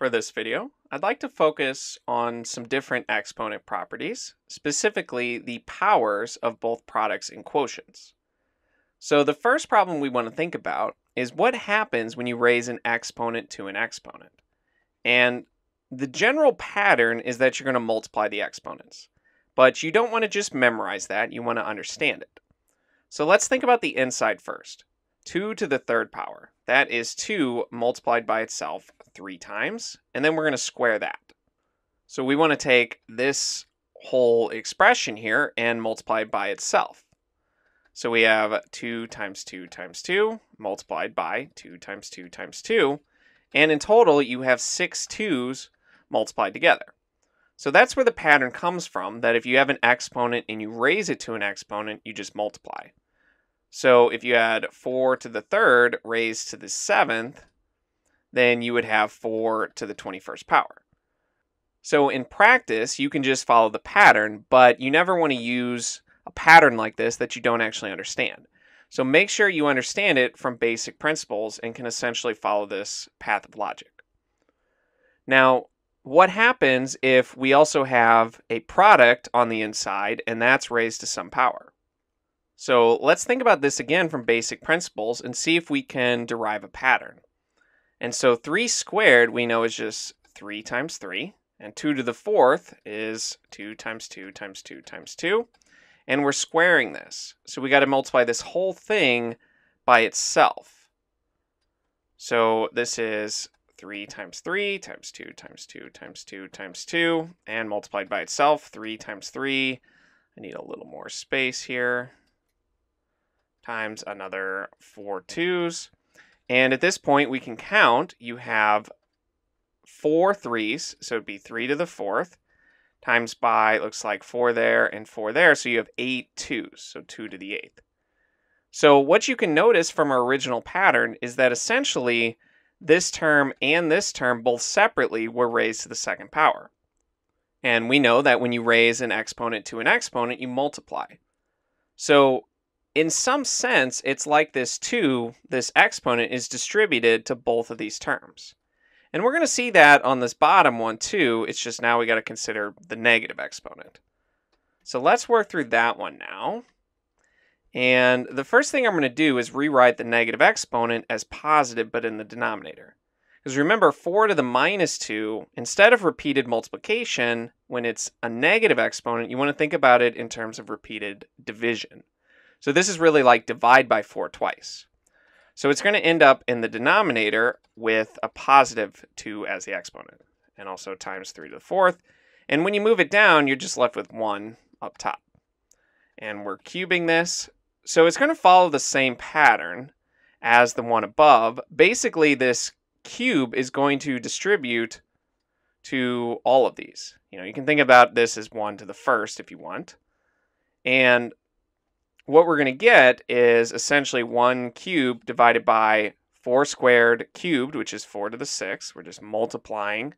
For this video, I'd like to focus on some different exponent properties, specifically the powers of both products and quotients. So the first problem we want to think about is what happens when you raise an exponent to an exponent. And the general pattern is that you're going to multiply the exponents. But you don't want to just memorize that, you want to understand it. So let's think about the inside first. 2 to the third power. That is 2 multiplied by itself three times, and then we're going to square that. So we want to take this whole expression here and multiply by itself. So we have 2 times 2 times 2 multiplied by 2 times 2 times 2. And in total, you have six 2's multiplied together. So that's where the pattern comes from, that if you have an exponent and you raise it to an exponent, you just multiply. So if you had 4 to the third raised to the seventh, then you would have 4 to the 21st power. So in practice, you can just follow the pattern, but you never want to use a pattern like this that you don't actually understand. So make sure you understand it from basic principles and can essentially follow this path of logic. Now, what happens if we also have a product on the inside and that's raised to some power? So let's think about this again from basic principles and see if we can derive a pattern. And so 3 squared we know is just 3 times 3. And 2 to the fourth is 2 times 2 times 2 times 2. And we're squaring this. So we got to multiply this whole thing by itself. So this is 3 times 3 times 2 times 2 times 2 times 2. And multiplied by itself, 3 times 3. I need a little more space here. Times another four twos. And at this point, we can count. You have four threes, so it'd be three to the fourth, times by, looks like four there and four there. So you have eight twos, so two to the eighth. So what you can notice from our original pattern is that essentially this term and this term both separately were raised to the second power. And we know that when you raise an exponent to an exponent, you multiply. So in some sense, it's like this 2, this exponent, is distributed to both of these terms. And we're going to see that on this bottom one too. It's just now we got to consider the negative exponent. So let's work through that one now. And the first thing I'm going to do is rewrite the negative exponent as positive, but in the denominator. Because remember, 4 to the minus 2, instead of repeated multiplication, when it's a negative exponent, you want to think about it in terms of repeated division. So this is really like divide by 4 twice. So it's going to end up in the denominator with a positive 2 as the exponent, and also times 3 to the fourth. And when you move it down, you're just left with 1 up top. And we're cubing this. So it's going to follow the same pattern as the one above. Basically, this cube is going to distribute to all of these. You know, you can think about this as 1 to the first if you want. And what we're going to get is essentially 1 cubed divided by 4 squared cubed, which is 4 to the 6. We're just multiplying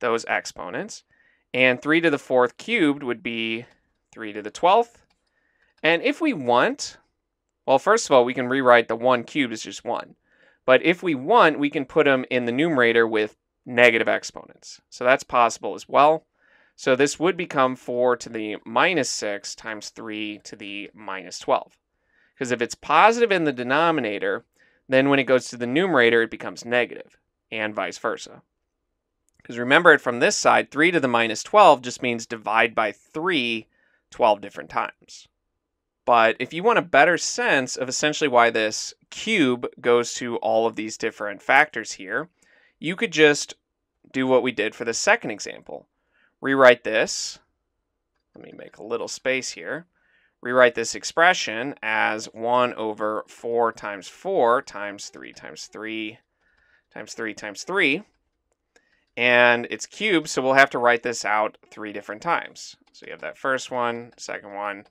those exponents. And 3 to the 4th cubed would be 3 to the 12th. And if we want, well, first of all, we can rewrite the 1 cubed as just 1. But if we want, we can put them in the numerator with negative exponents. So that's possible as well. So this would become 4 to the minus 6 times 3 to the minus 12. Because if it's positive in the denominator, then when it goes to the numerator, it becomes negative, and vice versa. Because remember it from this side, 3 to the minus 12 just means divide by 3 12 different times. But if you want a better sense of essentially why this cube goes to all of these different factors here, you could just do what we did for the second example rewrite this. Let me make a little space here. Rewrite this expression as 1 over 4 times 4 times 3 times 3 times 3 times 3. And it's cubed, so we'll have to write this out three different times. So you have that first one, second one,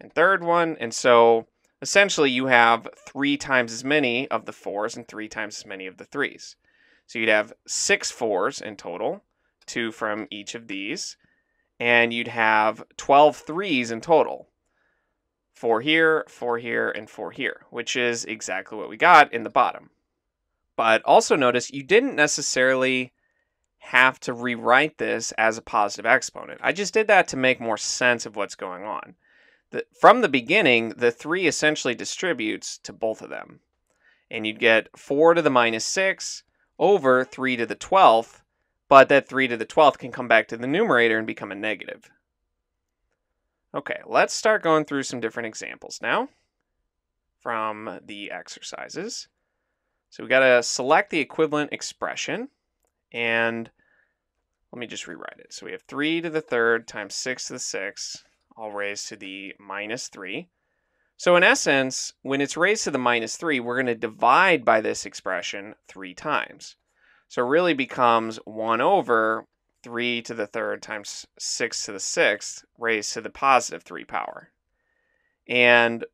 and third one. And so essentially you have three times as many of the 4s and three times as many of the 3s. So you'd have six 4s in total two from each of these, and you'd have 12 threes in total. Four here, four here, and four here, which is exactly what we got in the bottom. But also notice you didn't necessarily have to rewrite this as a positive exponent. I just did that to make more sense of what's going on. The, from the beginning, the 3 essentially distributes to both of them. And you'd get 4 to the minus 6 over 3 to the 12th, but that 3 to the 12th can come back to the numerator and become a negative. Okay, let's start going through some different examples now from the exercises. So we got to select the equivalent expression and let me just rewrite it. So we have 3 to the third times 6 to the sixth, all raised to the minus 3. So in essence, when it's raised to the minus 3, we're going to divide by this expression three times. So it really becomes 1 over 3 to the third times 6 to the sixth raised to the positive 3 power. And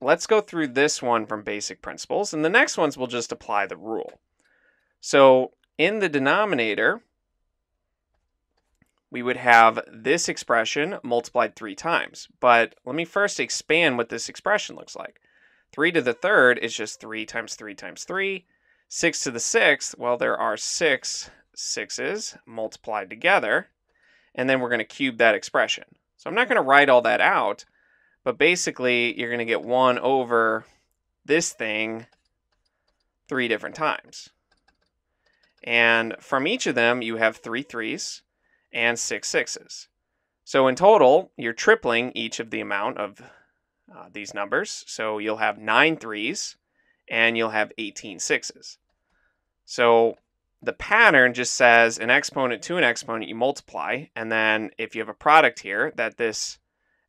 let's go through this one from basic principles, and the next ones we'll just apply the rule. So in the denominator, we would have this expression multiplied three times. But let me first expand what this expression looks like. 3 to the third is just 3 times 3 times 3. 6 to the sixth, well, there are six sixes multiplied together. And then we're going to cube that expression. So I'm not going to write all that out, but basically you're going to get 1 over this thing three different times. And from each of them, you have three threes and six sixes. So in total, you're tripling each of the amount of uh, these numbers. So you'll have nine threes and you'll have 18 sixes. So the pattern just says an exponent to an exponent, you multiply. And then if you have a product here, that this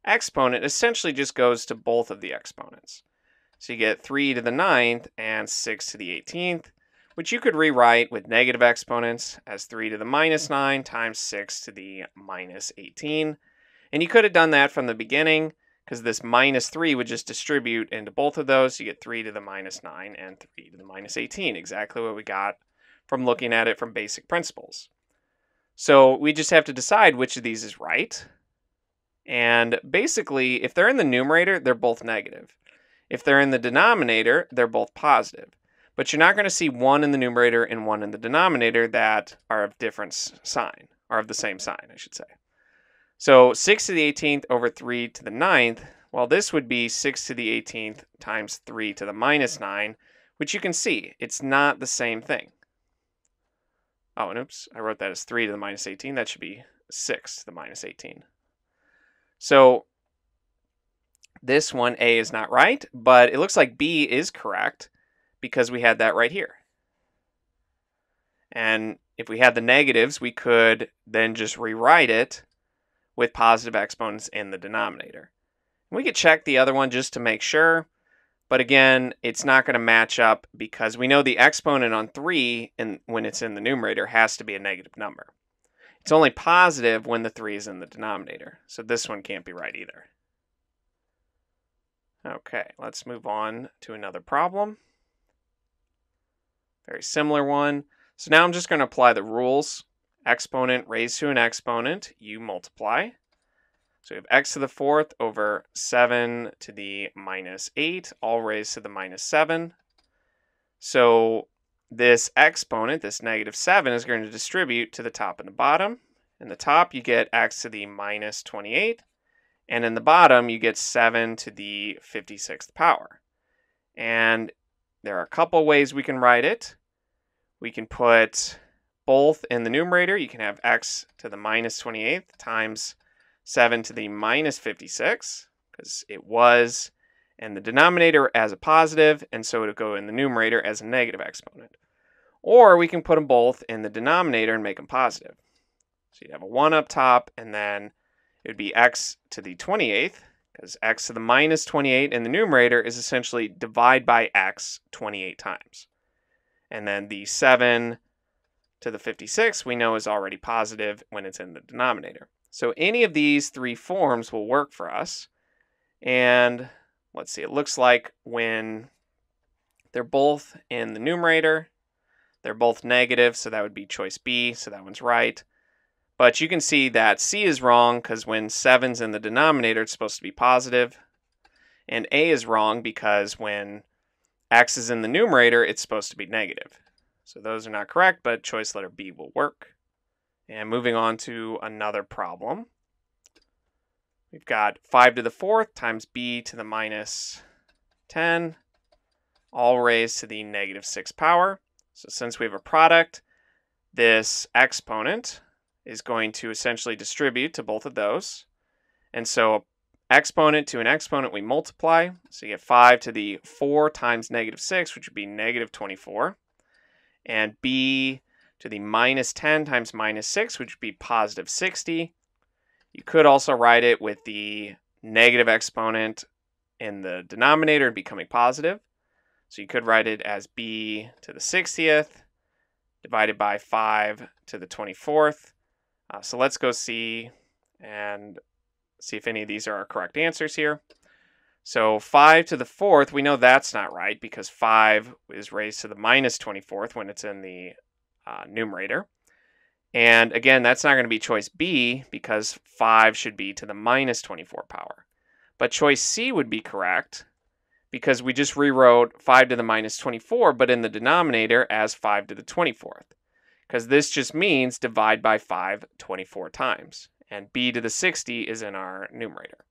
exponent essentially just goes to both of the exponents. So you get 3 to the ninth and 6 to the 18th which you could rewrite with negative exponents as 3 to the minus 9 times 6 to the minus 18. And you could have done that from the beginning because this minus 3 would just distribute into both of those. You get 3 to the minus 9 and 3 to the minus 18, exactly what we got from looking at it from basic principles. So we just have to decide which of these is right. And basically, if they're in the numerator, they're both negative. If they're in the denominator, they're both positive. But you're not going to see one in the numerator and one in the denominator that are of different sign, are of the same sign, I should say. So 6 to the 18th over 3 to the 9th, well, this would be 6 to the 18th times 3 to the minus 9, which you can see, it's not the same thing. Oh, and oops, I wrote that as 3 to the minus 18. That should be 6 to the minus 18. So this one, A, is not right, but it looks like B is correct because we had that right here. And if we had the negatives, we could then just rewrite it with positive exponents in the denominator. We could check the other one just to make sure. But again, it's not going to match up because we know the exponent on 3 in, when it's in the numerator has to be a negative number. It's only positive when the 3 is in the denominator. So this one can't be right either. Okay, let's move on to another problem. Very similar one. So now I'm just going to apply the rules. Exponent raised to an exponent, you multiply. So we have x to the fourth over 7 to the minus 8, all raised to the minus 7. So this exponent, this negative 7, is going to distribute to the top and the bottom. In the top, you get x to the minus 28. And in the bottom, you get 7 to the 56th power. And there are a couple ways we can write it. We can put both in the numerator. You can have x to the minus 28th times 7 to the minus 56, because it was in the denominator as a positive, and so it'll go in the numerator as a negative exponent. Or we can put them both in the denominator and make them positive. So you'd have a 1 up top, and then it would be x to the 28th, because x to the minus 28 in the numerator is essentially divide by x 28 times. And then the 7 to the 56 we know is already positive when it's in the denominator. So any of these three forms will work for us. And let's see, it looks like when they're both in the numerator, they're both negative, so that would be choice B, so that one's right. But you can see that C is wrong because when 7's in the denominator, it's supposed to be positive. And A is wrong because when x is in the numerator, it's supposed to be negative. So those are not correct, but choice letter B will work. And moving on to another problem. We've got 5 to the fourth times b to the minus 10, all raised to the negative 6 power. So since we have a product, this exponent is going to essentially distribute to both of those. And so exponent to an exponent we multiply. So you get 5 to the 4 times negative 6, which would be negative 24. And b to the minus 10 times minus 6, which would be positive 60. You could also write it with the negative exponent in the denominator becoming positive. So you could write it as b to the 60th divided by 5 to the 24th. Uh, so let's go see and see if any of these are our correct answers here. So 5 to the 4th, we know that's not right because 5 is raised to the minus 24th when it's in the uh, numerator. And again, that's not going to be choice B because 5 should be to the minus 24 power. But choice C would be correct because we just rewrote 5 to the minus 24, but in the denominator as 5 to the 24th. Because this just means divide by 5 24 times. And b to the 60 is in our numerator.